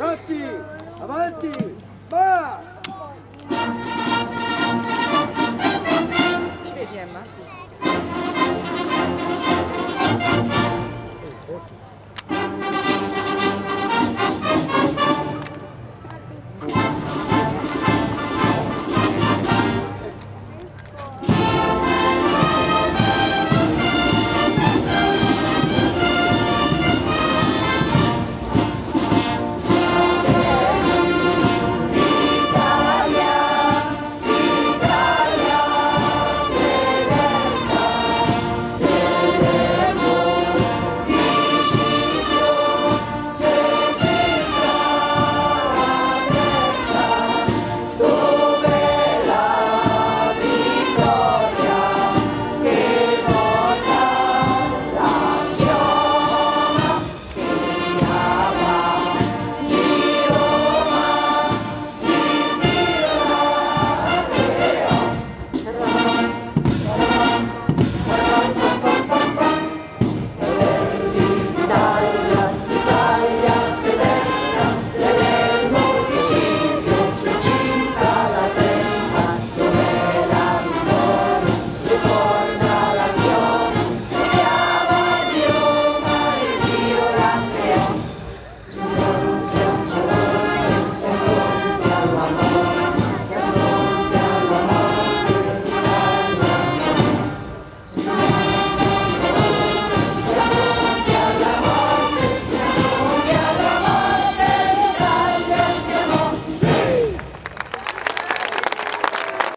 Avanti! avanti,